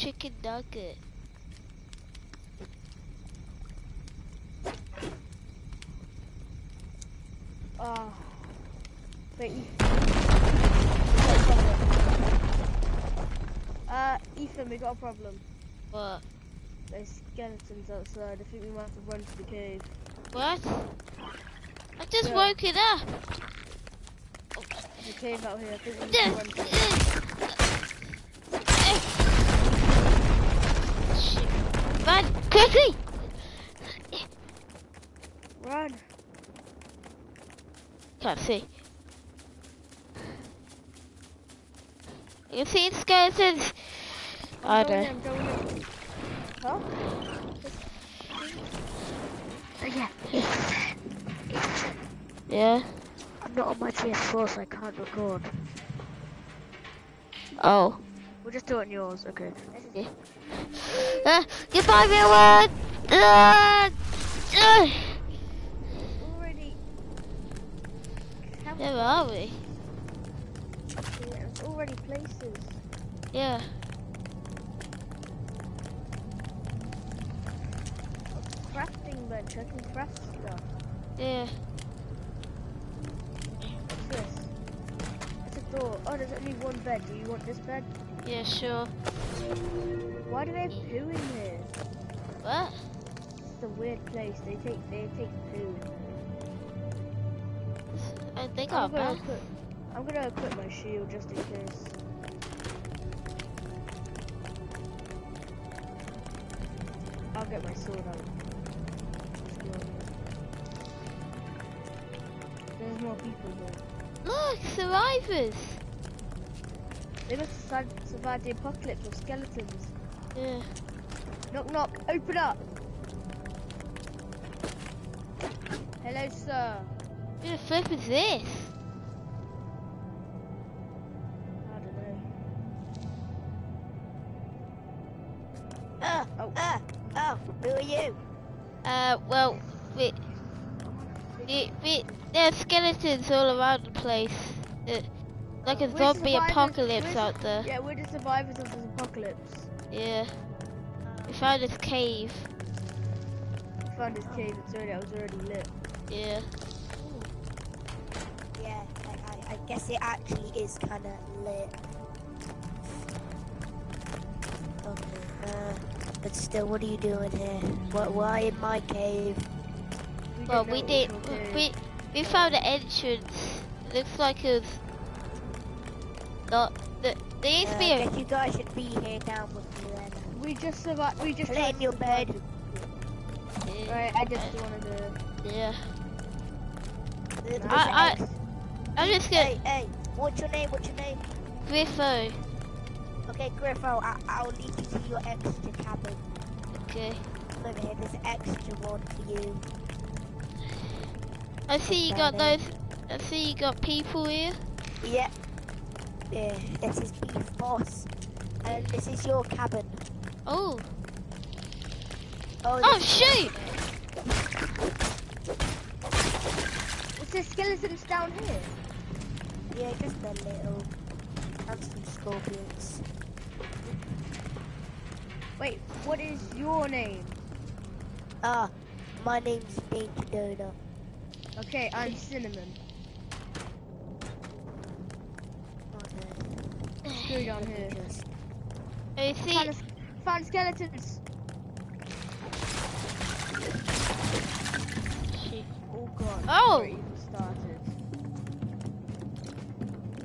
chicken nugget. Oh. Wait, Ethan. Uh, Ethan, we got a problem. What? There's skeletons outside. I think we might have to run to the cave. What? I just Yeah. woke it up. There's a cave out here. I think we need to run to it. Shit. Quickly! Run! Can't see. You can see skeletons. I don't. in, I'm going in. Huh? Oh yeah, Yeah. I'm not on my PS4 so I can't record. Oh. We'll just do it on yours, okay. Uh, goodbye, everyone. Uh, uh. Already. Where are we? There's already places. Yeah. Crafting bench. I can craft stuff. Yeah. What's this? It's a door. Oh, there's only one bed. Do you want this bed? Yeah, sure. Why do they have poo in here? What? It's a weird place. They take they take poo. I think I'm gonna equip. I'm gonna equip my shield just in case. I'll get my sword out. There's more people here. Look, survivors. They must have survived the apocalypse of skeletons. Yeah. Knock knock, open up! Hello sir. Who the flip is this? I don't know. Ah, Oh. ah, oh, who are you? Uh, well, we, we, we, there's skeletons all around the place. Uh, like a We're zombie apocalypse out there. Yeah, we're the survivors of this apocalypse. Yeah. We found this cave. We Found this cave, it's already, it was already lit. Yeah. Yeah, I, I, I guess it actually is kind of lit. Okay, uh, but still, what are you doing here? What, why in my cave? We Well, we did. it was your cave. We we found the entrance. Looks like it was not. The, there used Uh, to be I a. guess you guys should be here down with me then. We just survived. We just Lay in your bed. it. Right, I just wanted to. Yeah. There's I- an I- X. I'm just gonna. Hey, hey, what's your name? What's your name? Griffo. Okay, Griffo, I, I'll lead you to your extra cabin. Okay. Over here, there's an extra one for you. I see you got those. I see you got people here. Yep. Yeah, this is Beef Boss. And this is your cabin. Oh. Oh, Oh this- shoot! Is there skeletons down here? Yeah, just a little. And some scorpions. Wait, what is your name? Ah, my name's Dainty Donut. Okay, I'm Cinnamon. Go down here. Just, I see. Found, skeletons. Shoot. Oh god. Oh! even started.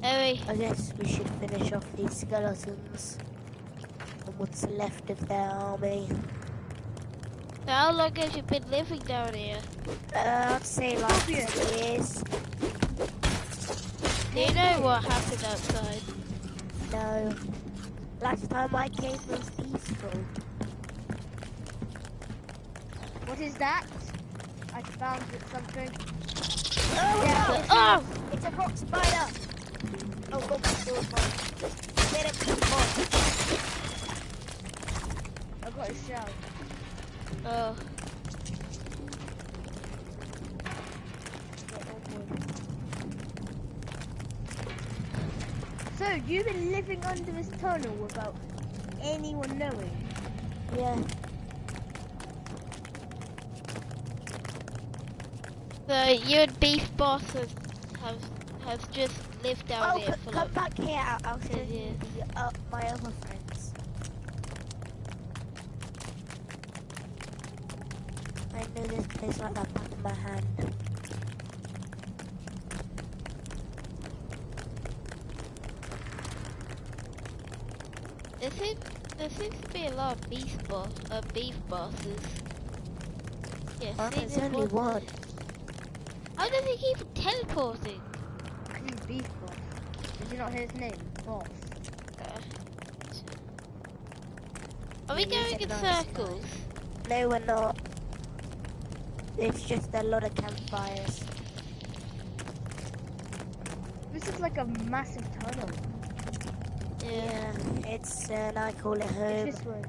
Anyway, I guess we should finish off these skeletons. And what's left of their army. how long have you been living down here? Uh, I'd say like Scorpion. two years. Do you know what happened outside? No. Last time I came was What is that? I found something. Oh, Yeah. no, it's, Oh! a, it's a rock spider. Oh, God, my sword mine. Get it, people. I got a shell. Oh. So you've been living under this tunnel about anyone knowing? Yeah. So you and Beef Boss has have have just lived down Oh, here c- for come like back here. I'll, I'll show you the, uh, my other friends. I know this place like the back of my hand. there seems there seems to be a lot of beef boss uh, beef bosses. Yeah, Oh, there's there's only one. How does he keep teleporting? He's Beef Boss. Did you not hear his name? Boss. Uh, Are we going in circles? No, we're not. It's just a lot of campfires. This is like a massive tunnel. Yeah. Yeah, it's, uh, and I call it home. It's this way.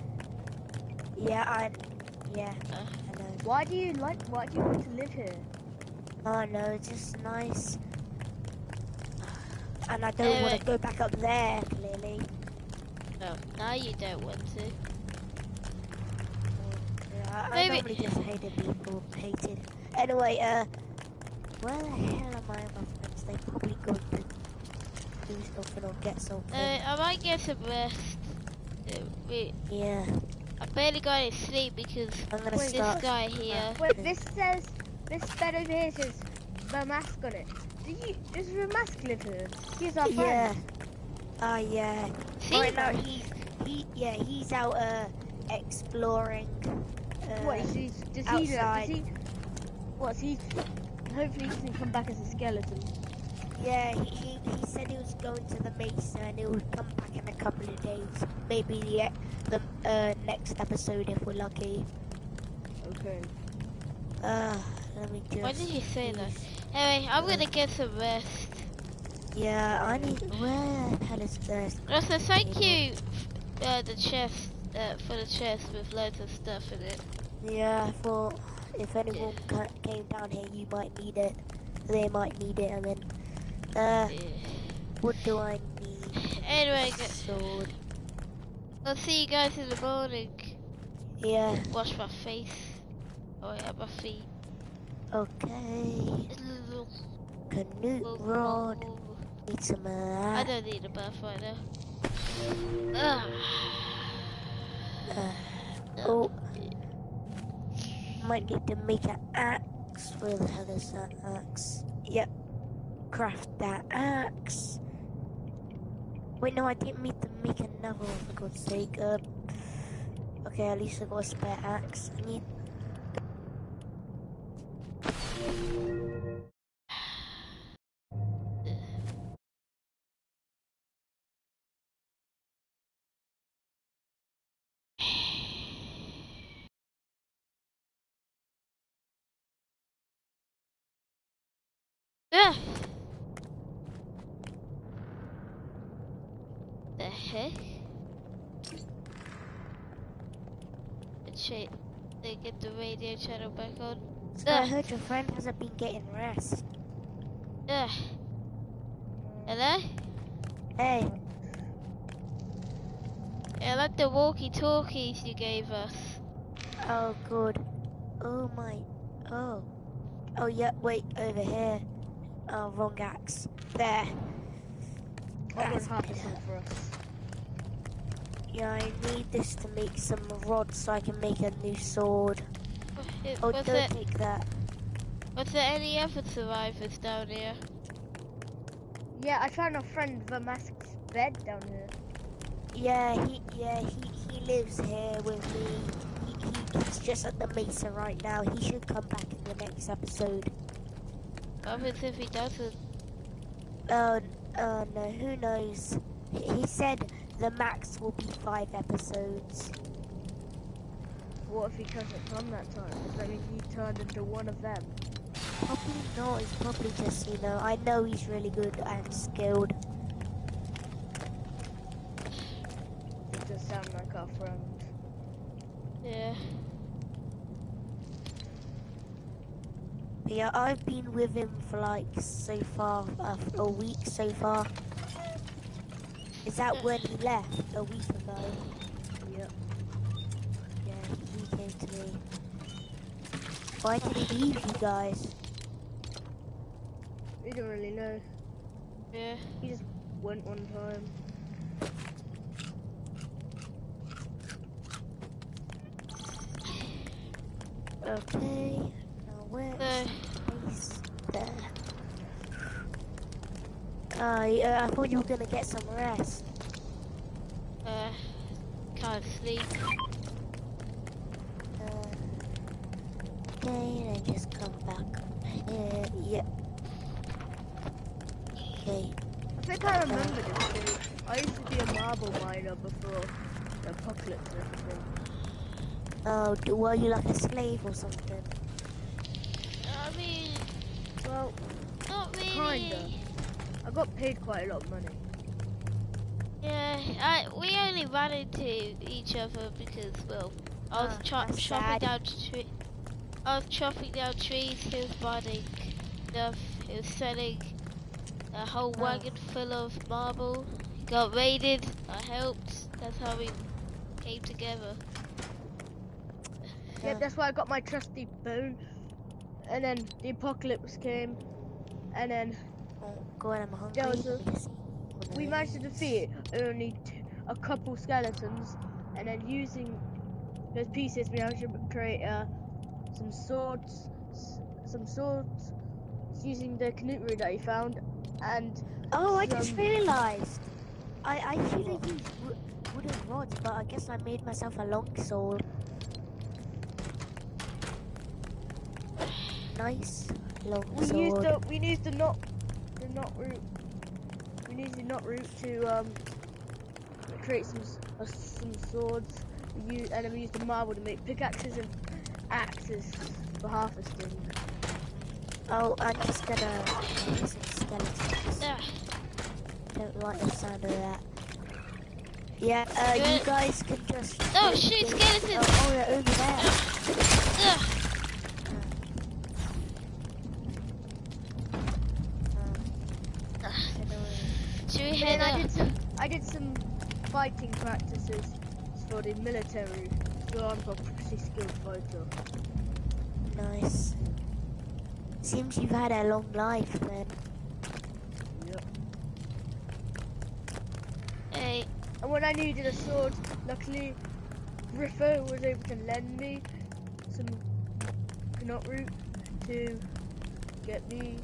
Yeah, I, yeah, Uh. I know. Why do you like? Why do you want to live here? Oh no, it's just nice. And I don't want Uh, to go back up there, clearly. No, now you don't want to. Yeah, I, I Maybe- normally just hated people, hated. Anyway, uh, where the hell are my other friends? They probably going to do something or get something. Uh, I might get some rest. Uh, wait, yeah, I barely got any sleep because I'm gonna Wait, this guy here. Wait, this says this bed over here says the mask on it. Do you? Does the mask live here? He's our Yeah. friend. Ah, yeah. See, Right now, he, he, yeah, he's out, uh, exploring. Uh, What is he? Does he? Does he? What's he? Hopefully he doesn't come back as a skeleton. Yeah, he, he, he said he was going to the Mesa and he would come back in a couple of days. Maybe the, e- the uh, next episode if we're lucky. Okay. Uh, let me just. why did you say that? Anyway, I'm gonna get some rest. Yeah, I need. Where the hell is this? Also, thank you, uh, the chest, uh, for the chest with loads of stuff in it. Yeah, I thought if anyone ca- came down here, you might need it. They might need it, I mean. Uh, what do I need? Anyway, Sword. I'll see you guys in the morning. Yeah, Wash my face. Oh yeah, my feet. okay. Canoe rod. Need some I don't need a bath right now. Ugh. Uh, oh. Might need to make an axe. Where the hell is that axe? Yep. Craft that axe. Wait, no, I didn't mean to make another one for God's sake. Um, okay, at least I got a spare axe. I need. The radio channel back on. So I heard your friend hasn't been getting rest. Ugh. Hello? Hey, I like the walkie-talkies you gave us. oh good. Oh my. Oh. Oh yeah. Wait, over here. Oh, wrong axe. There. What would That's better. for us? Yeah, I need this to make some rods so I can make a new sword. It- Oh, Was don't there, take that. was there any other survivors down here? Yeah, I found a friend of the mask's bed down here. Yeah, he yeah he, he lives here with me. He, he, he's just at the mesa right now. He should come back in the next episode. What happens if he doesn't? Oh, oh no, who knows? He, he said the max will be five episodes. What if he doesn't come that time? Does that mean he turned into one of them? Probably not. It's probably just you know. I know he's really good and skilled. It does sound like our friend. Yeah. Yeah, I've been with him for like so far uh, a week so far. Is that when he left? A week ago. Me. Why did he leave you guys? We don't really know. Yeah. He just went one time. Okay, now where's So, base there? Uh, I thought you were gonna get some rest. uh, can't sleep. Uh, okay, then just come Uh, back here. Okay. I think I remember this too. I used to be a marble miner before the apocalypse and everything. Oh, d- were you like a slave or something? I mean, Well, not really. Kinda. I got paid quite a lot of money. Yeah, I we only ran into each other because well, I was ah, chop, that's chopping sad. down tre- I was chopping down trees. He was buying stuff. He was selling a whole Oh. wagon full of marble. He got raided. I helped. That's how we came together. Yeah, Yeah. that's why I got my trusty bone. And then the apocalypse came. And then Oh, God, I'm hungry. There was a- Let me just eat one of we managed to defeat only t- a couple skeletons. And then using those pieces, we managed to create uh, some swords. Some swords using the knot root that you found. And Oh, I just realised. I, I should have used wooden rods, but I guess I made myself a long sword. Nice long we sword. used the we used the knot the knot root. We used the knot root to um create some uh, some swords. We and then we used the marble to make pickaxes and axes for harvesting. Oh, I'm just gonna make some skeletons. Ugh. Don't like the sound of that. Yeah, uh, You guys can just. Oh, shoot, skeletons! Oh, oh, they're over there. Ugh. Uh, Should we And head I did some I did some fighting practices for the military, so I'm a pretty skilled fighter. nice. Seems you've had a long life then. Yep. Hey, And when I needed a sword, luckily Griffo was able to lend me some knot root to get me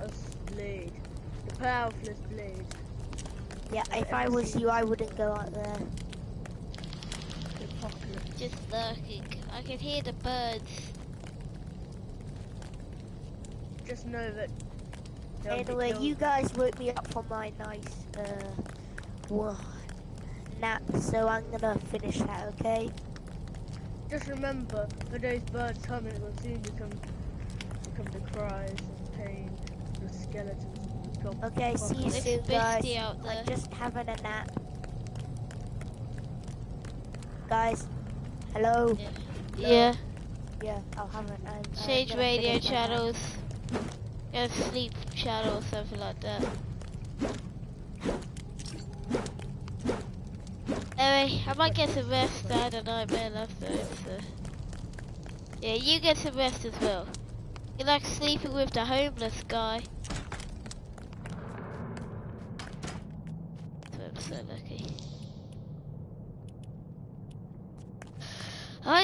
a blade. The powerfulest blade. Yeah, if I was you, I wouldn't go out there. The apocalypse. Just lurking. I can hear the birds. Just know that. they'll be Anyway, you guys woke me up from my nice uh, one nap, so I'm gonna finish that, okay? Just remember, for those birds coming will soon become become the cries of pain, the skeletons. will become Okay, see you It's soon, guys. out there. I'm just having a nap. Guys, hello. Yeah. Yeah, I'll have I'm Change gonna radio channels. Go sleep channel or something like that. Anyway, I might get some rest. I had a nightmare last night, so. Yeah, you get some rest as well. You like sleeping with the homeless guy. I'm so lucky. Alright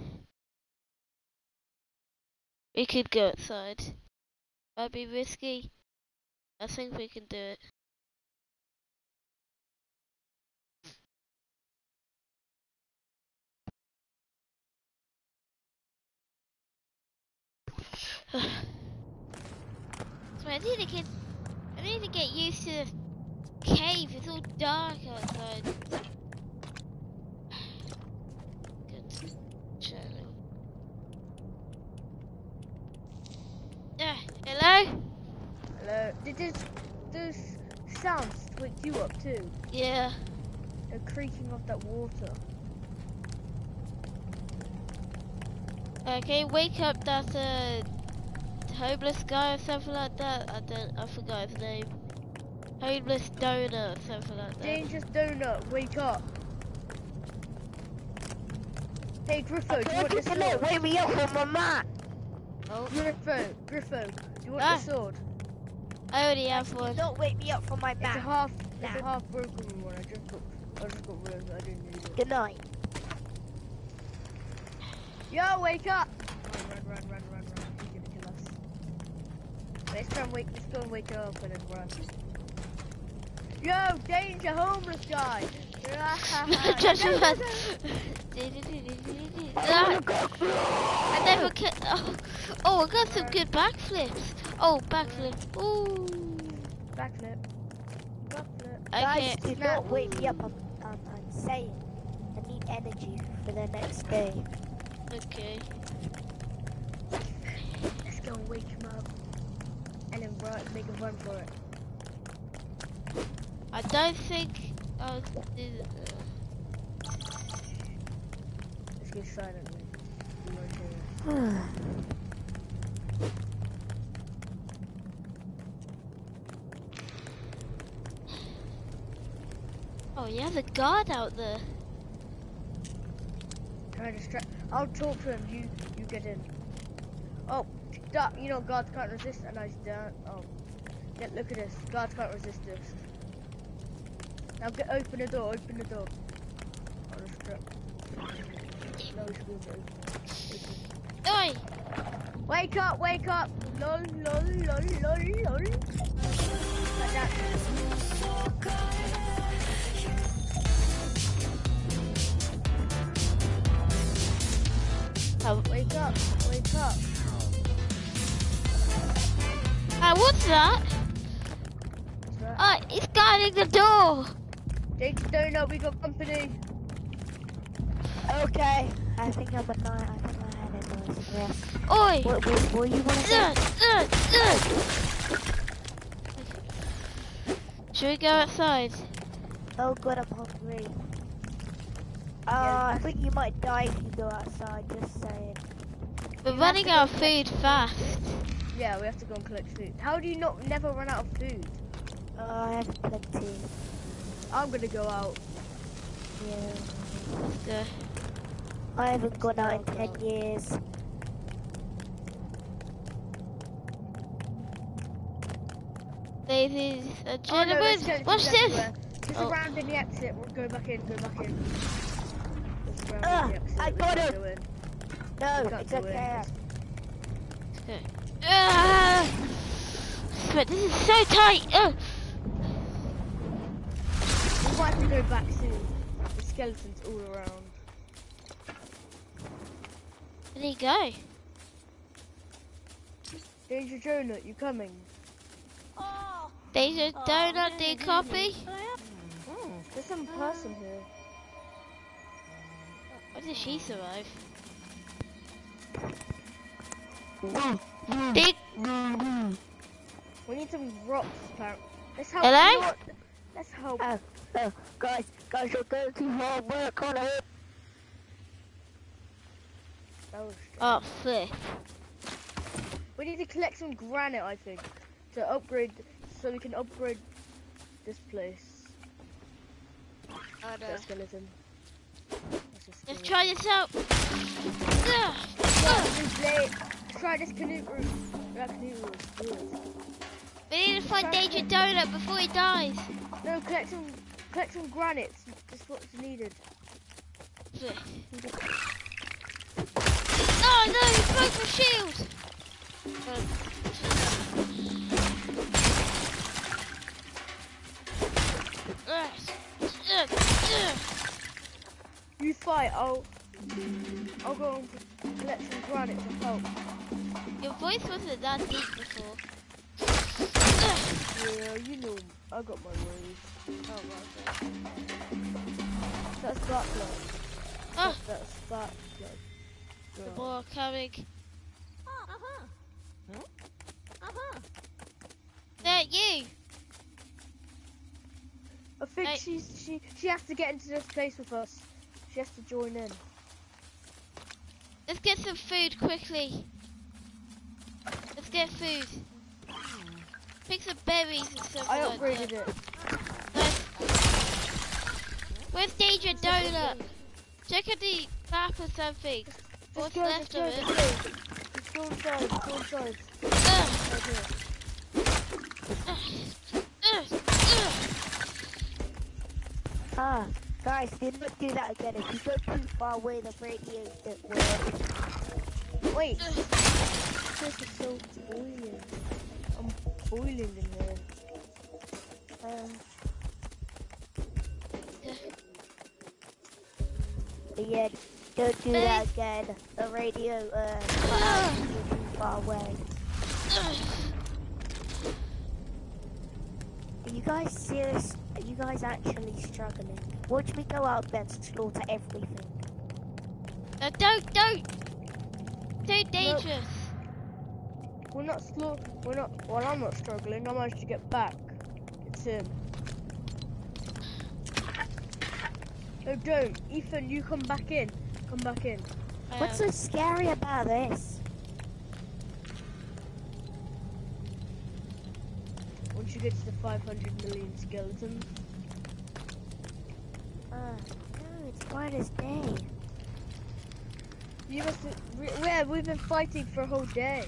we could go outside. That'd be risky. I think we can do it. so I need to get I need to get used to this cave. It's all dark outside. Good. Did this, those sounds wake you up too? Yeah. The creaking of that water. Okay, wake up that uh, homeless guy or something like that. I don't. I forgot his name. Homeless donor or something like that. Dangerous donut, wake up. Hey Griffo, do you want the Come here, wake me up from my mat. Oh, Griffo, Griffo, do you want Ah. the sword? I already have one. Don't wake me up from my It's a half, it's a half broken one. I just got, I just got rid of. I didn't need it. Good night. Yo, wake up! Run, run, run, run, run, run. He's gonna kill us. Let's try and wake, let's go and wake up and then run. Yo, danger, homeless guy! Just run. Ah, I never ca- oh, oh, I got some good backflips. Oh, backflip. Ooh. Backflip. Backflip. Guys, Okay. do not wake me up. I'm, I'm, I'm saying I need energy for the next day. Okay. Let's go wake him up. And then run, make a run for it. I don't think Let's. We won't hear it. Oh, yeah, a guard out there. Try to distract. I'll talk to him. You, you get in. Oh, that, you know, guards can't resist, and I down. Oh, yeah, look at this. Guards can't resist this. Now get open the door. Open the door. I'll. No, we should be able to open. Oi! Wake up! Wake up! Lol, lol, lol, lol, lol. Like that. Oh, Wake up! Wake up! ah, what's that? Oh, he's guarding the door. Danger donut, we got company. Okay, I think I'm a night. I think I had a nice rest. Oi! What, what, what you want to. Should we go outside? Oh god, I'm hungry. Uh, I think you might die if you go outside, just saying. We're You running out of food fast. Yeah, we have to go and collect food. How do you not never run out of food? Uh, I have plenty. I'm gonna go out. Yeah. Go. I haven't gone out in 10 go. years. Ladies and Oh, no, there's gentlemen, watch this. everywhere. Just Oh. around in the exit. We're going back in. Go back in. Just around Ah, in the exit. I got can't go. No, We can't it's go in. okay. Ah! But this is so tight. Ugh. We might have to go back soon. The skeletons all around. Where'd he go? Danger Donut, you coming? Oh. There's a oh, donut, do you copy? There's some person here. Why did she survive? Big. We need some rocks, apparently. Let's help. Hello? you know what? Let's help. Oh, oh, guys, guys, you're going too hard work on it. That was Oh, flip. We need to collect some granite, I think, to upgrade, so we can upgrade this place. Oh, no. That skeleton. Let's try this out. Ugh. Ugh. Try this knot root. That knot root. We need to find Danger Donut before he dies. No, collect some, collect some granite. That's what's needed. Flip. Oh no, he broke my shield. You fight. I'll, I'll go and collect some granite to help. Your voice wasn't that deep before. Yeah, you know, I got my ways. Oh, right. That's black blood. Oh, That's black blood. the Girl. more coming. Ah, uh-huh. Uh-huh. There get you. I think Hey. she's she she has to get into this place with us. She has to join in. Let's get some food quickly. Let's get food. Pick some berries and stuff. I like upgraded that. it. Nice. Where's Danger Donut? Check out the map or something. What's go, left go, of it? just go. Inside, just go inside. Ugh, ugh, ugh. Ah, guys, did not do that again. If you go too far away, the radio don't work. Wait. This is so boiling. Boiling in there. Uh, but yeah, don't do that again. The radio, uh, too far away. Are you guys serious? Are you guys actually struggling? Watch me go out there and slaughter everything. No, don't, don't. Too dangerous. We're not slow. We're not. Well, I'm not struggling. I managed to get back. It's him. No, don't. Ethan, you come back in. Come back in. What's Um, so scary about this? Once you get to the 500 million skeletons. Uh, no, it's quite as day. You must. We, yeah, we've been fighting for a whole day.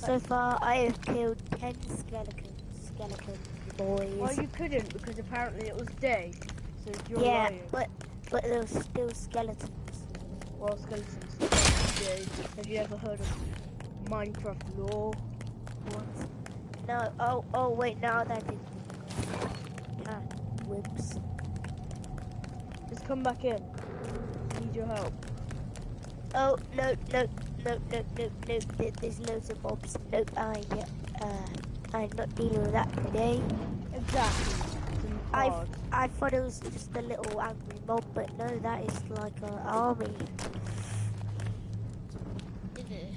So far, I have killed 10 skeletons. Skeletons, boys. Well, you couldn't because apparently it was day. So you're yeah, lying. but but there was still skeletons. Well, skeletons. Day. Have you ever heard of Minecraft lore? What? No, oh, oh, wait, now that it... Ah, whoops. Just come back in. Need your help. Oh, no, no, no, nope, nope, nope, there- there's loads of mobs. Nope, I, uh, I'm not dealing with that today. Exactly. I. I thought it was just a little angry mob, but no, that is like an army. is it?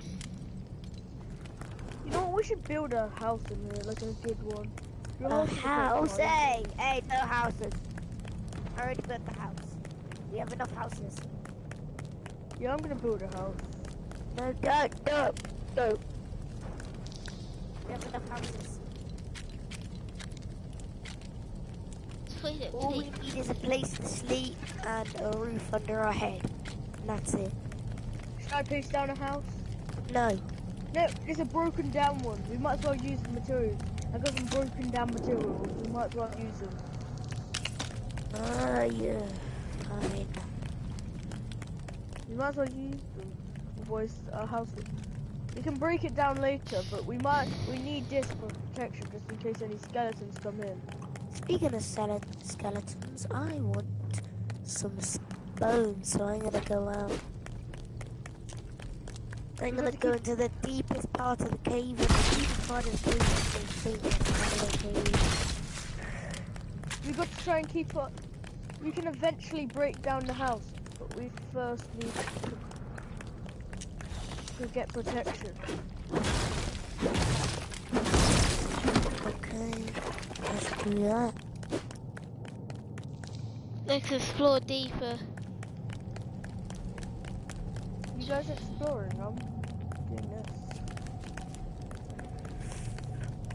You know what? We should build a house in here, like a good one. Your A house is house, like hey, hey, no houses. I already built the house. We have enough houses. Yeah, I'm gonna build a house. No, don't, don't, don't. We have enough houses. All we need is a place to sleep and a roof under our head. And that's it. Should I place down a house? No. No, it's a broken down one. We might as well use the materials. I got some broken down materials. We might as well use them. Ah, yeah. Fine. We might as well use them. Uh, house. We can break it down later, but we might. We need this for protection, just in case any skeletons come in. Speaking of skeletons, I want some bones, so I'm gonna go out. I'm gonna go into the deepest part of the cave, and the deepest part of the cave is part the cave. We got to try and keep up. We can eventually break down the house, but we first need to, to get protection. Okay, let's do that. Let's explore deeper. You guys exploring? I'm doing this.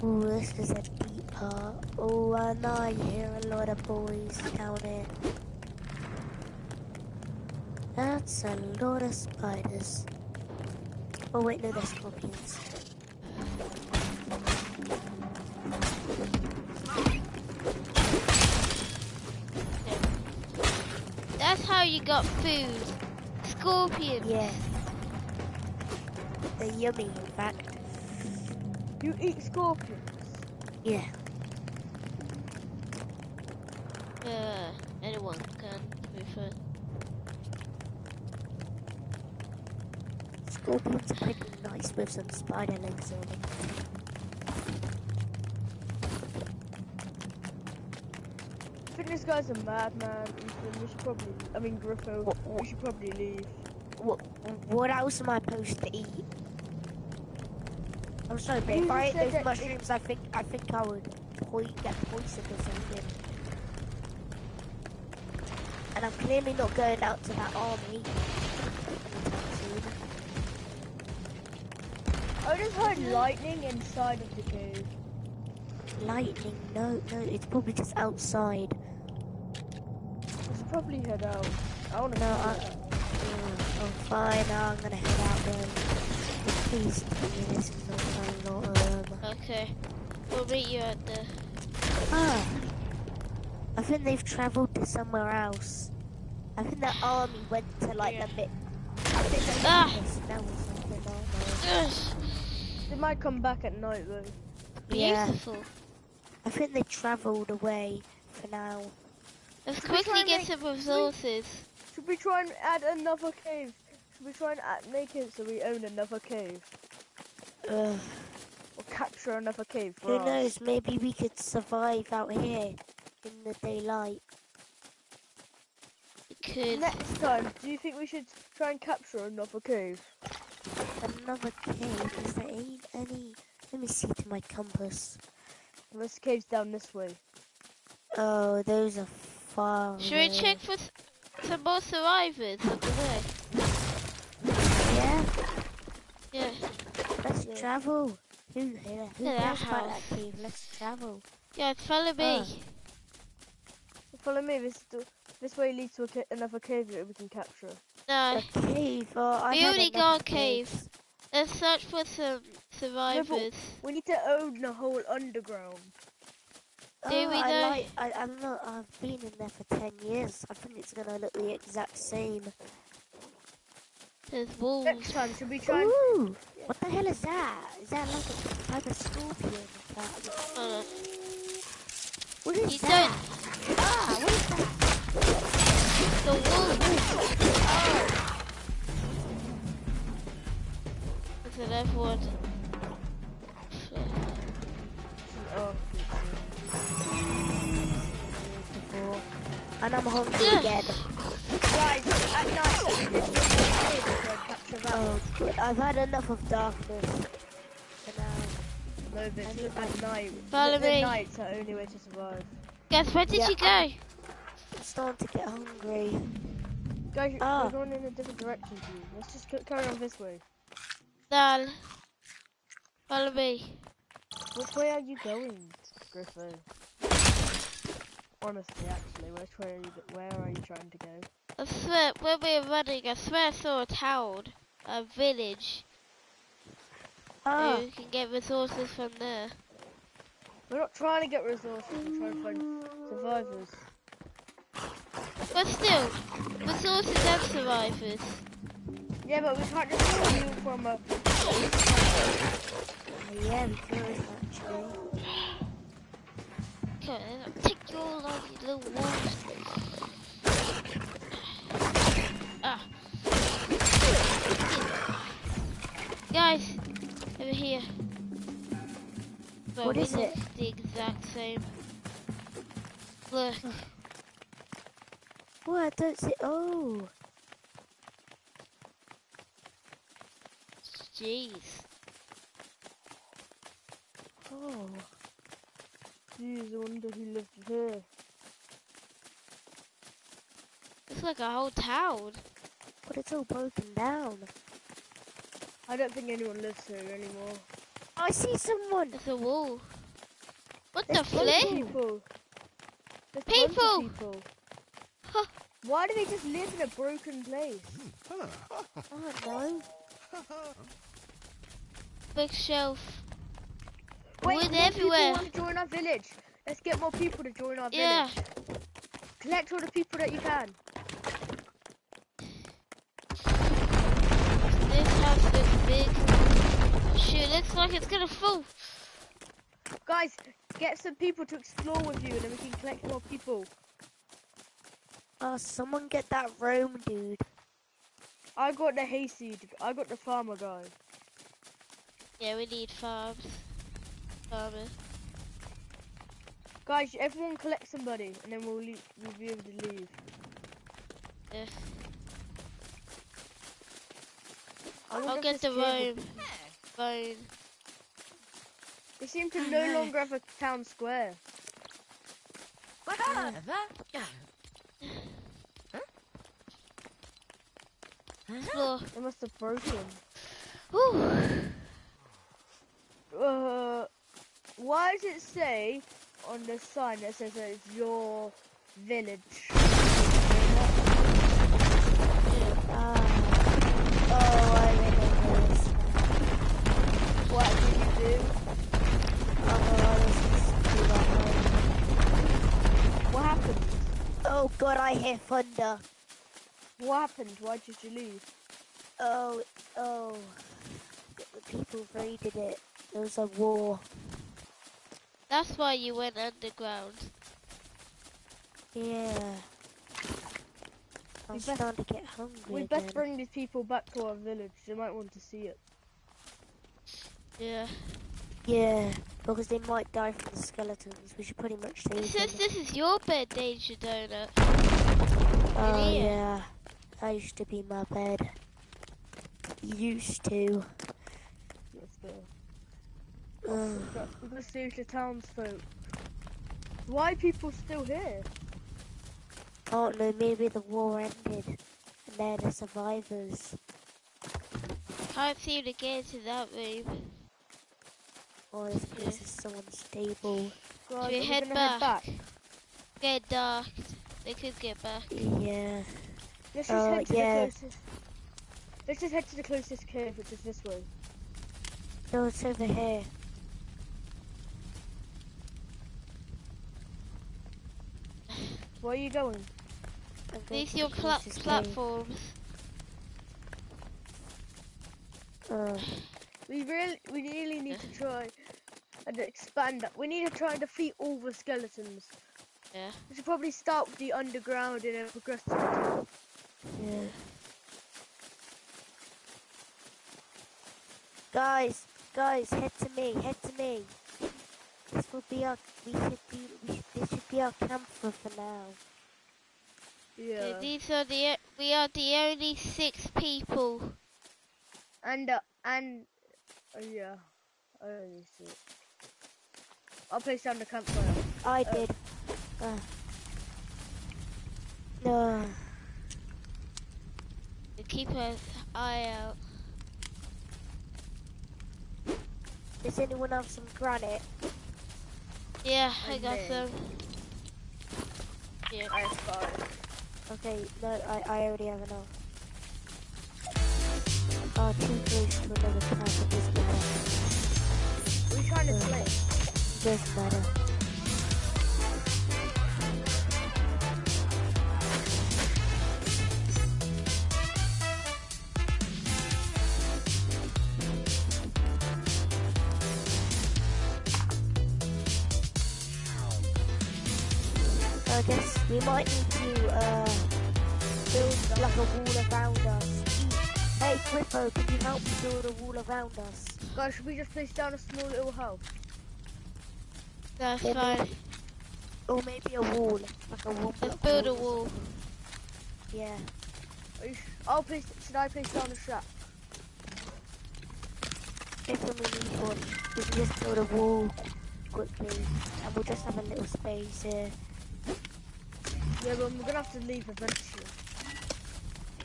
Oh, this is a deep part. Oh, and I hear a lot of boys down here. That's a lot of spiders. Oh wait, no, they're scorpions. That's how you got food. Scorpions. Yeah. They're yummy, in fact. You eat scorpions. Yeah. Uh, anyone can, to be fair. Are pretty nice with some spider legs on them. I think this guy's a madman. Ethan, we should probably. I mean, Griffo. What- what- We should probably leave. What, what else am I supposed to eat? I'm sorry, but if I ate those mushrooms, I think I think I would po- get poisoned or something. And I'm clearly not going out to that army. Just heard lightning inside of the cave. Lightning? No, no, it's probably just outside. Let's probably head out. I wanna No, I, it. mm, oh, fine. I'm gonna head out then. But please tell me this is not a lot. Um, Okay. We'll meet you at the. ah, I think they've travelled to somewhere else. I think the army went to like Yeah. a bit. I think they Ah. went to smell or something. Aren't they? Might come back at night though. Yeah. Beautiful. I think they travelled away for now. Let's Should quickly get make- some resources. Should we try and add another cave? Should we try and add, make it so we own another cave? Ugh. Or capture another cave for Who us? knows? Maybe we could survive out here in the daylight. We could. Next time, do you think we should try and capture another cave? Another cave? Because there ain't any. Let me see to my compass. This cave's down this way. Oh, those are far. Should we check for some more survivors on the way? Yeah, Yeah. let's Yeah. travel. Who here? Who To that about that cave? Let's travel. Yeah, follow me. Follow me. This this way leads to a ca- another cave that we can capture. No. A cave. Oh, We had already got a cave. caves. Let's search for some survivors. We need to own the whole underground. Do oh, we I like, I, I'm not, I've been in there for ten years. I think it's gonna look the exact same. There's Next wolves. time, should we try and what the hell is that? Is that like a type of scorpion? That- Hold on. What is You that? don't. Ah, what is that? The wolves. There's another one. Oh, Before. And I'm hungry Yeah. again. guys, at night, we need to go to the cave and try and capture that. Oh. I've had enough of darkness. For now. No, but it's at night. Follow the, me. The night's the only way to survive. Guys, where did Yeah, you go? I'm- I'm starting to get hungry. Guys, Ah. we're going in a different direction to you. Let's just go- carry on this way. Dal. Follow me. Which way are you going, Griffo? Honestly, actually, which way are you, where are you trying to go? I swear, when we were running, I swear I saw a town, a village. Ah, You can get resources from there. We're not trying to get resources, we're trying to find survivors. But still, resources and survivors. Yeah, but we can't just kill you from a... yeah, we could actually. Come on, I'll take you all on, you little wolves. Ah. Guys, over here. Well, What is it? the exact same. Look, Oh, I don't see. Oh, jeez. oh. Jeez, I wonder who lived here. It's like a whole town. But it's all broken down. I don't think anyone lives here anymore. I see someone. It's a wall. What the There's Bunch of flip? people. There's People. people. Huh. Why do they just live in a broken place? Oh no. Big shelf. Wait, Wood everywhere. want to join our village. Let's get more people to join our Yeah. village. Collect all the people that you can. This house looks big. Shoot, looks like it's gonna fall. Guys, get some people to explore with you and then we can collect more people. Oh, someone get that Rome dude. I got the hayseed. I got the farmer guy. Yeah, we need farms. Farmers. Guys, everyone collect somebody and then we'll, leave, we'll be able to leave. Yeah. I wonder I'll get the cave will- Rome. Bone. They seem to no longer have a town square. Floor. They must have broken. Whew. Uh, why does it say on the sign that says that it's your village? Ah. oh, I remember this. What did you do? Oh, well, I was listening to What happened? One. Oh god, I hear thunder. What happened? Why did you leave? Oh, oh. The people raided it. There was a war. That's why you went underground. Yeah. I'm We best- starting to get hungry We again. best bring these people back to our village. They might want to see it. Yeah. Yeah, because they might die from the skeletons. We should pretty much It save says them. this is your bed, Danger Donut. Oh idiot. yeah, that used to be my bed. Used to. Let's go. Ugh. We're gonna save the townsfolk. Why are people still here? Oh no, maybe the war ended, and they're the survivors. Can't seem to get into that room. Or this place is so unstable. Guys, we head back? head back? Get dark. They could get back. Yeah. Let's just Uh, head to yeah. the closest. Let's just head to the closest cave, which is this way. No, it's over here. Where are you going? Going These to your the pla- platforms. Uh, We really, we really need to try and expand that. We need to try and defeat all the skeletons. Yeah. We should probably start with the underground and then progress to the top. yeah. Guys, guys, head to me, head to me. This will be our, we should be, we should, this should be our camp for, for now. Yeah. Yeah, These are the we are the only six people. And uh, and uh, yeah, I only see it. I'll place down the campfire. I Uh, did. Uh. No. to Keep an eye out. Does anyone have some granite? Yeah, I And got then- some. Yeah. I have five. Okay, no, I, I already have enough. Close to another are you trying to play? Doesn't matter. I guess we might need to uh, build like a wall around us. Hey, Griffo, can you help me build a wall around us? Guys, should we just place down a small little house? That's Or fine. or maybe a wall, like a wall. Let's build a wall. Yeah. Are you sh- I'll place. Should I place down a shack? If we need one, we can just build a wall quickly, and we'll just have a little space here. Yeah, but we're gonna have to leave eventually.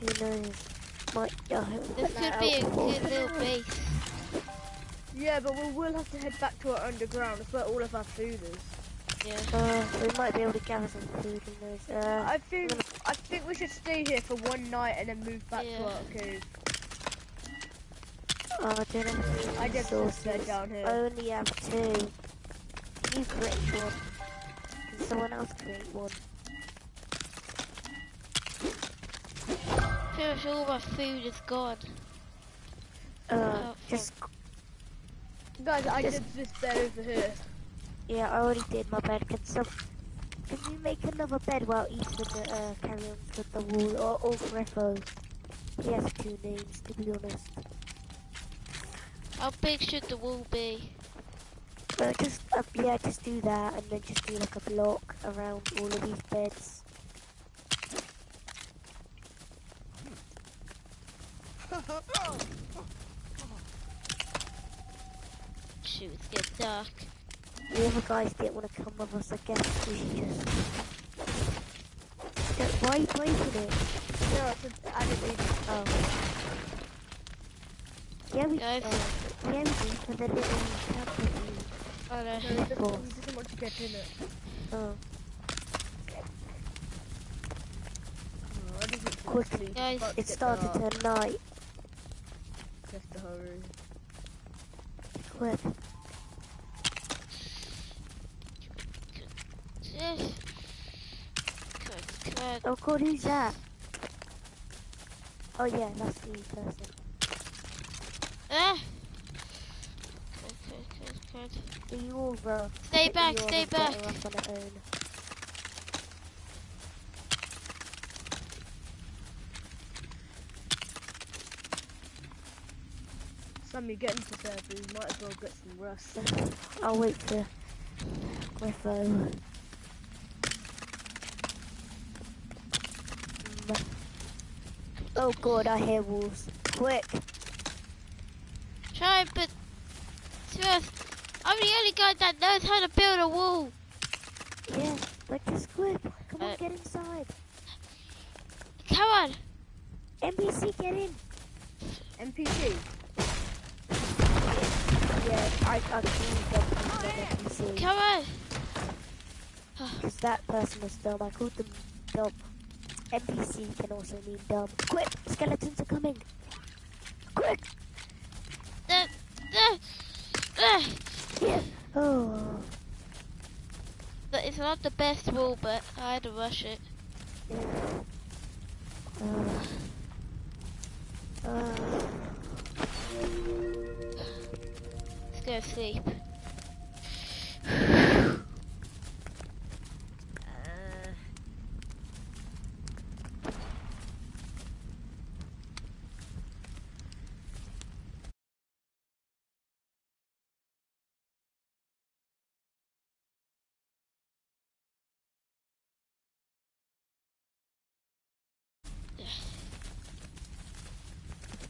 Who knows? Might. Uh, This could be a good little base. Yeah, but we will have to head back to our underground. That's where all of our food is. Yeah. Uh, we might be able to gather some food. in knows? Uh, I think I think we should stay here for one night and then move back Yeah. to our cave. oh, I don't have any I just put resources. down here. I only have two. Can you create one? Can someone else create one? Pretty much all my food is gone. Uh, Oh, just Guys, I Just- did this bed over here. yeah, I already did my bed. Can some? Can you make another bed while Ethan uh, carry on with the wall or, or Griffo? He has two names, to be honest. How big should the wall be? Uh, just uh, yeah, just do that, and then just do like a block around all of these beds. Shoot, it's getting dark. The other guys didn't want to come with us. I guess we should just. Don't- Why are you breaking it? No, it's a, I didn't need it. Oh. Yeah, we. Guys. Uh, yeah, we do for the little camp with Oh no. No, he doesn't, Cool. he doesn't want to get in it. Oh. Oh, I just need to Quick. sleep. Guys. It started dark. to night. Just to hurry. Quick. Yes. Come on, Oh god, who's that? Oh yeah, that's the person. Ah! Good, good, good, good. All bro. Stay back, stay back. Up on her own. Sam, you're getting to server, you might as well get some rest. I'll wait for my phone. Oh god, I hear wolves. Quick! Try, but just, I'm the only guy that knows how to build a wall. Yeah, like just quick. Come on, Uh, get inside. Come on. NPC, get in. NPC? Yeah, I, I can get NPC. Come on. Because that person was dumb. I called them dumb. NPC can also mean dumb. Quick! Skeletons are coming! Quick! Uh, uh, uh. Yeah! Oh. But It's not the best wall, but I had to rush it. Yeah. Uh. Uh. Go sleep. Uh,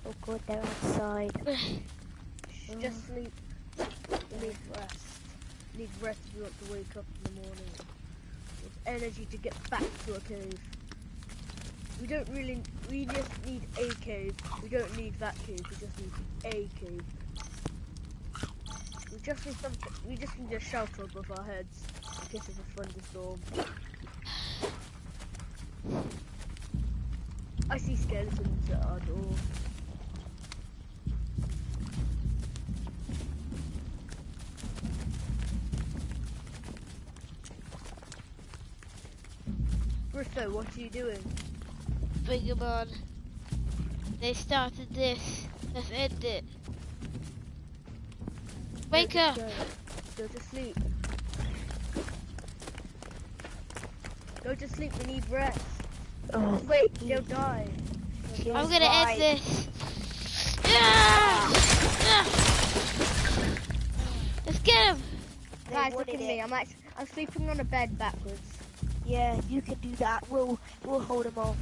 oh god, they're outside. Just sleep. Need rest. Need rest if you want to wake up in the morning. With energy to get back to a cave. We don't really, we just need a cave. We don't need that cave, we just need a cave. We just need something, we just need a shelter above our heads in case of a thunderstorm. I see skeletons at our door. Griffo, what are you doing? Bring 'em on. They started this. Let's end it. Wake Go, up. Go, go to sleep. Go to sleep, we need rest. Oh, Wait, you'll die. You'll I'm gonna right. end this. Yeah! Yeah! Let's get him. Guys, look wanted at me. it. I'm actually, I'm sleeping on a bed backwards. Yeah, you can do that. We'll we'll hold them off.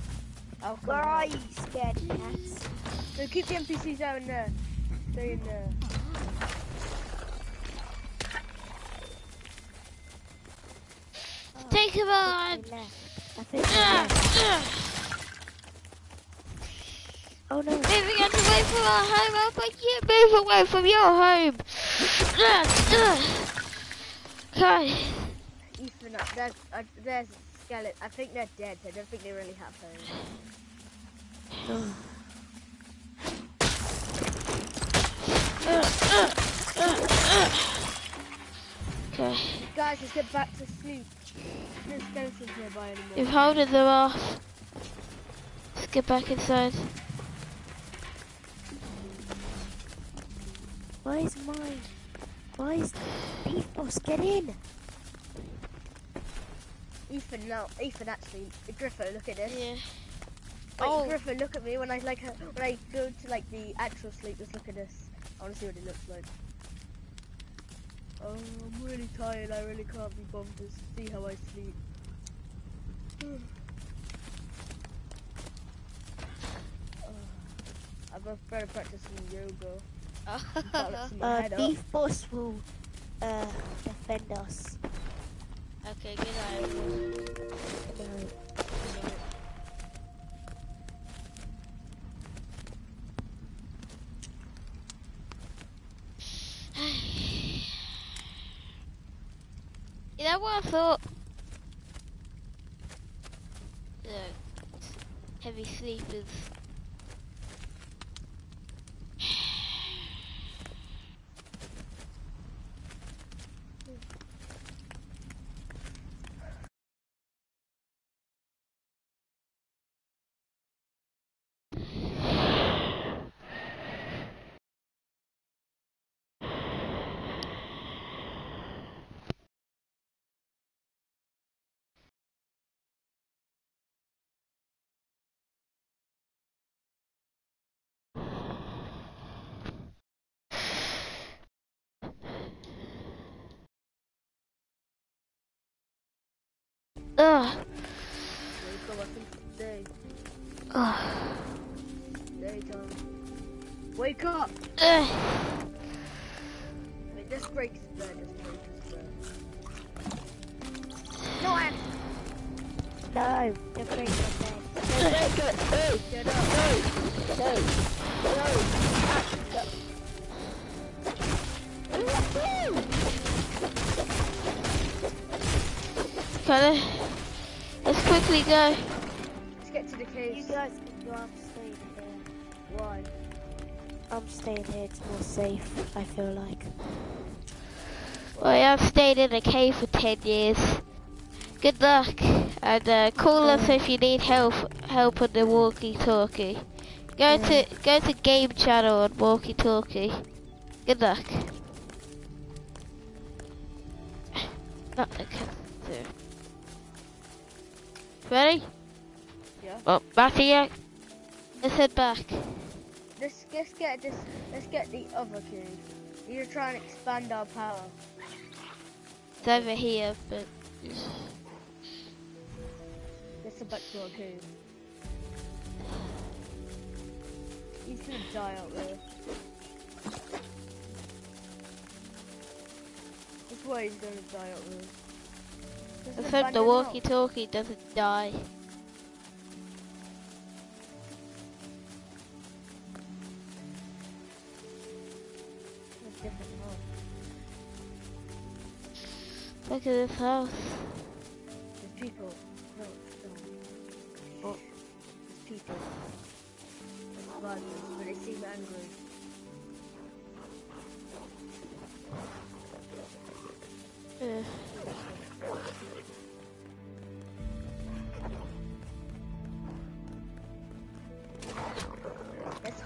I'll Where are you, scared cats? So keep the NPCs out in there. Stay in there. Oh, Take him on. They left. I think they Yeah! left. Yeah! Oh no. Moving us away from our home. How about you move away from your home? Yeah! Yeah! Okay. Ethan, uh, there's, uh, there's a skeleton. I think they're dead. I don't think they really have homes. Okay. Guys, let's get back to sleep. No skeletons nearby You've anymore. holded them off. Let's get back inside. Why is mine? Why is Beef Boss get in? Ethan, no, Ethan actually. Griffo, look at this. Yeah. Wait, Oh. Griffin, look at me when I like uh, when I go to like the actual sleep. Just look at this. I want to see what it looks like. Oh, I'm really tired. I really can't be bothered to see how I sleep. Oh, I'm better practicing yoga. Bollocks in my Uh, head up. Beef Boss will uh, defend us. Okay, good night. You know. You know what I thought? Yeah, heavy sleepers. Ugh. Wake up, I think it's day. Ugh. Daytime. Wake up! Ugh. Wait, let's break his bed. Let's break his bed. No, Anne! No, don't break my bed. Get up! Kinda. Let's quickly go. Let's get to the You guys can go. I'm staying here. Why? I'm staying here. It's more safe. I feel like. Well, yeah, I've stayed in a cave for 10 years. Good luck, and uh, call us if you need help help on the walkie-talkie. Go to go to game channel on walkie-talkie. Good luck. Not the there. Ready? Yeah. Oh, Matthew, let's head back. Let's, let's get this. Let's get the other cave. We need to expand our power. It's over here, but Let's go back to our cave. He's gonna die out there. That's why he's gonna die out there. An hope the walkie-talkie doesn't die. There's a different house. Look at this house. There's people. No, no. Oh. There's people. There's bodies, but they seem angry.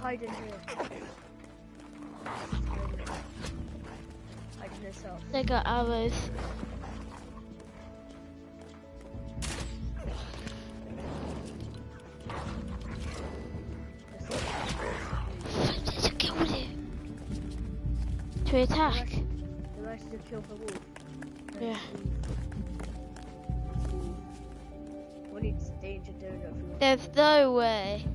Hide in here. Hide in this house. They got arrows. Let's Just kill it. To attack. The rest is a kill for wolf. Yeah. We need to danger doing it if. There's no way.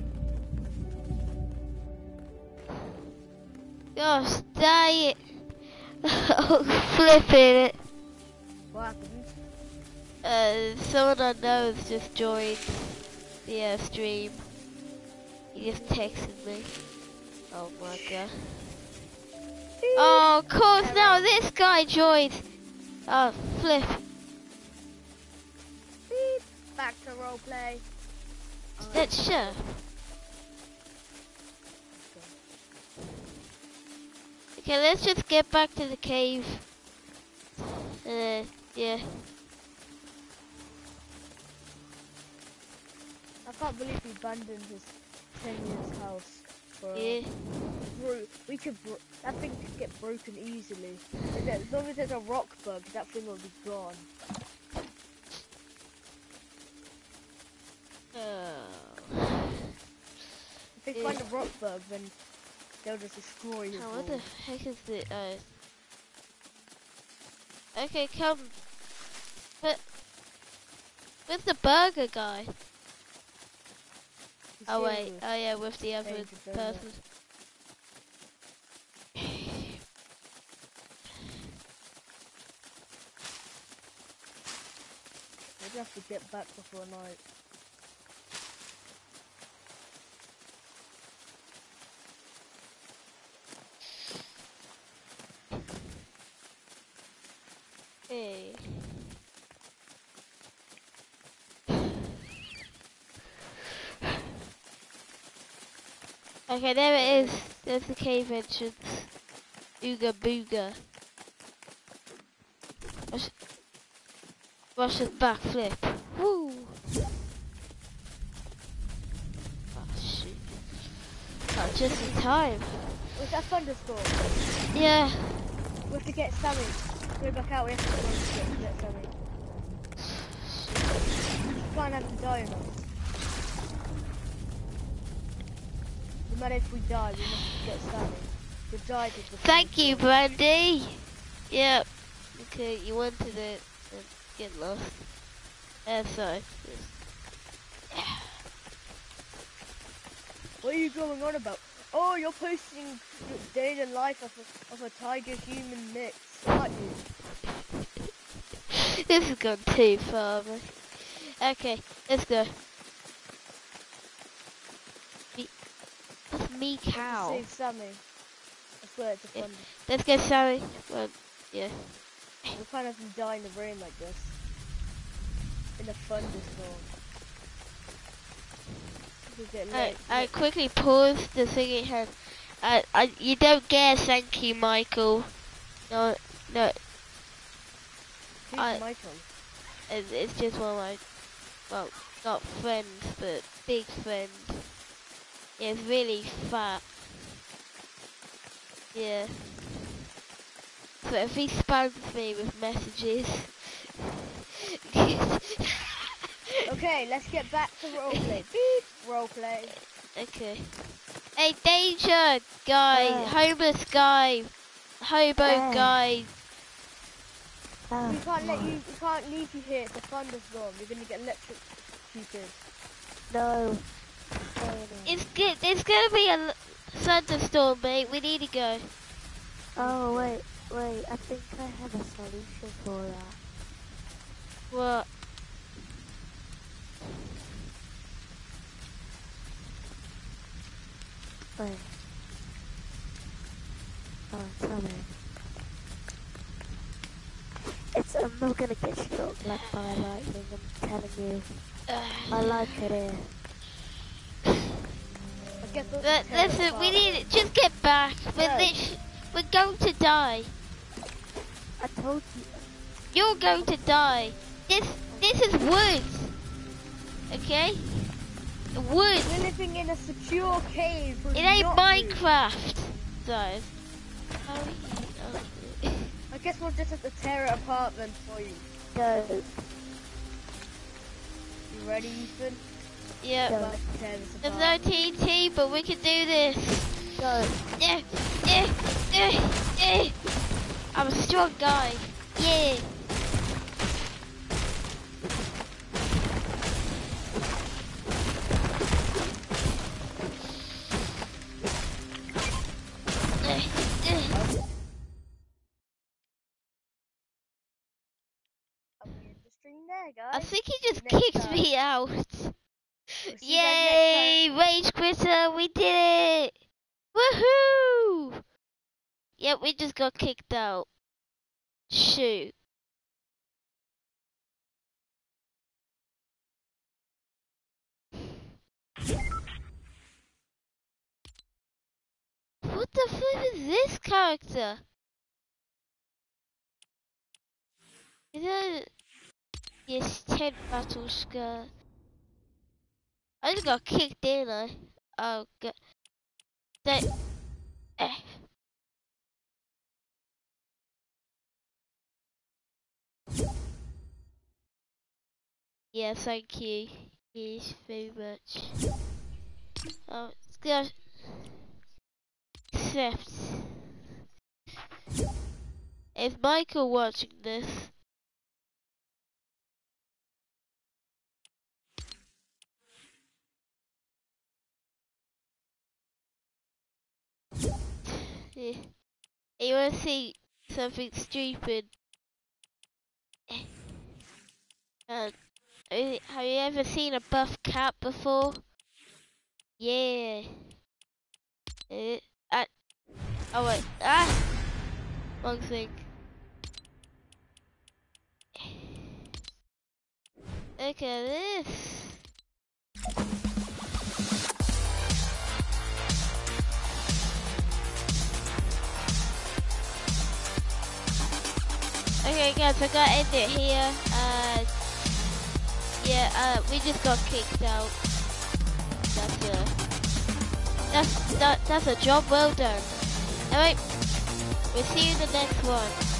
flipping it. What happened? Uh, someone I know has just joined the uh, stream. He just texted me. Oh my god. Oh, of course, now this guy joined. Oh, flip. Beep. Back to roleplay. Let's sure. Okay, let's just get back to the cave. Uh, yeah. I can't believe he abandoned his 10 years house. For, Yeah. Bro, we could, bro that thing could get broken easily. As as long as there's a rock bug, that thing will be gone. Oh. If they Yeah. find a rock bug, then They'll just destroy you. Oh, what the heck is the uh Okay, come but with the burger guy. He's oh wait, oh yeah, with the other person. Maybe I have to get back before night. Okay, there it is. There's the cave entrance. Ooga booga. Watch, watch this backflip. Woo! Oh shoot. Oh, just in time. Was that thunderstorm? Yeah. We have to get Sammy. Go back out, we have to get, Sammy. Can't have to die enough. Matter if we die, we must get. We died with the Thank you. Brandy. Yep. Okay, you wanted it. and Get lost. Uh, sorry. What are you going on about? Oh, you're posting your day in life of a, of a tiger human mix, aren't you? this has gone too far, man. Okay, let's go. Me, that's me cow. Save Sammy. I swear it's a Yeah. Let's go, Sammy. Well, yeah. We can't have them die in the rain like this. In a thunderstorm. I. I quickly paused the thing it had. I, uh, I, you don't get a thank you, Michael. No, no, Who's I- Michael? it's, it's just one of my, well, not friends, but big friend. It's really fat. Yeah. So if he spams me with messages. Okay, let's get back to roleplay. Beep! Roleplay. okay. Hey, danger, guy, Uh. homeless guy, hobo Uh. guy. Oh, We can't let you. We can't leave you here. It's a thunderstorm. You're gonna get electrocuted. no. It's good. It's gonna be a thunderstorm, mate. We need to go. Oh, wait, wait. I think I have a solution for that. What? Wait. Oh, tell me. It's, I'm not gonna get struck like by lightning, I'm telling you. I like it here. I guess those But listen, we need to just get back. We're we're going to die. I told you. You're going to die. This this is woods. Okay? Woods. We're living in a secure cave. It ain't. Minecraft. So. How are you? Oh. I guess we'll just have to tear it apart then for you. No, You ready, Ethan? Yep. No. About to tear this There's no TNT, but we can do this. no. Yeah, yeah, yeah, yeah. I'm a strong guy. Yeah. I'll end the stream there, I think he just Next kicked time. me out. Rage quitter, uh, we did it! Woohoo! Yep, we just got kicked out. Shoot. What the flip is this character? Is it? Yes, Ted Battlescar. I just got kicked in, I. Oh, god. That. Eh. Yeah, thank you. Yes, very much. Oh, it's good. Except. Is Michael watching this? Yeah. You wanna see something stupid? Uh, Have you ever seen a buff cat before? Yeah. Uh, uh, oh wait, ah! Wrong thing. Look at this. Okay guys, I gotta end it here. Uh, yeah, uh, we just got kicked out. That's a, that's, that, that's a job well done. Alright, we'll see you in the next one.